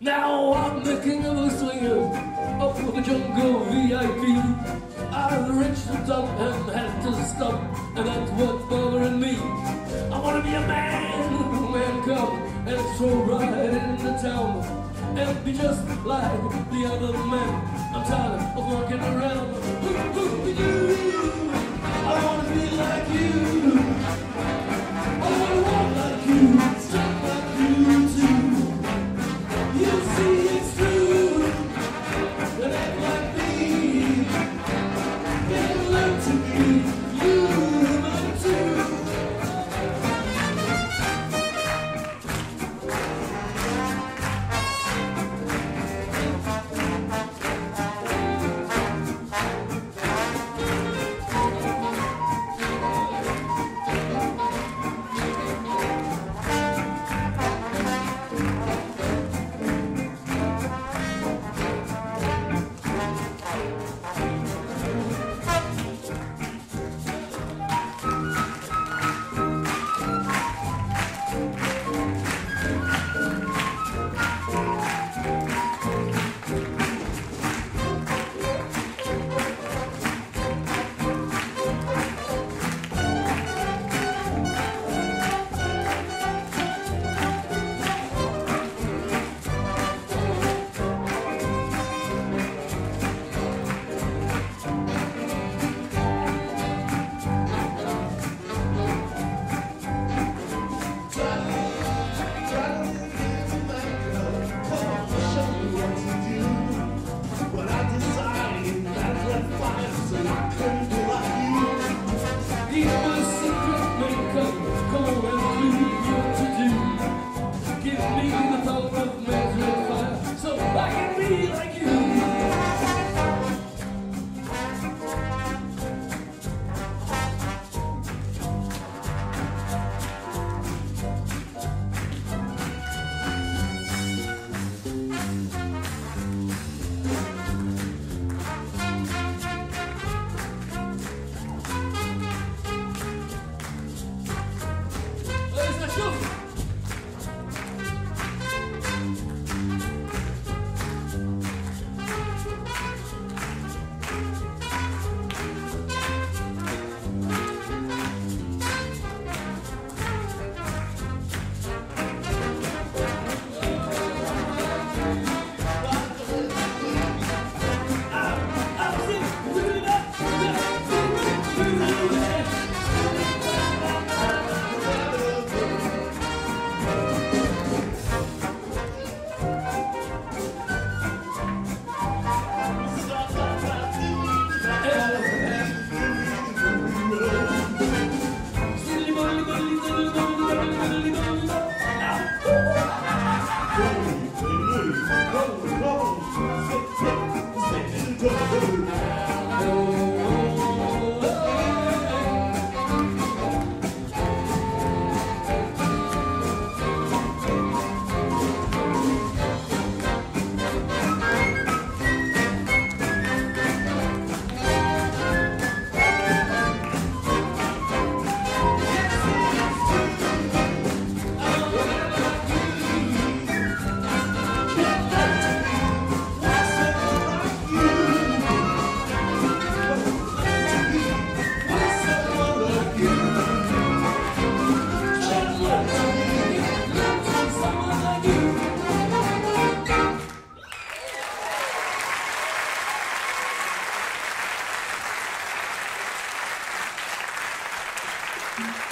Now I'm the king of the swingers, up with the jungle VIP. I'm rich and dumb and had to stop, and that's what's bothering me. I wanna be a man, man come and throw right into town and be just like the other men. I'm tired of walking around. You me the power of magic Thank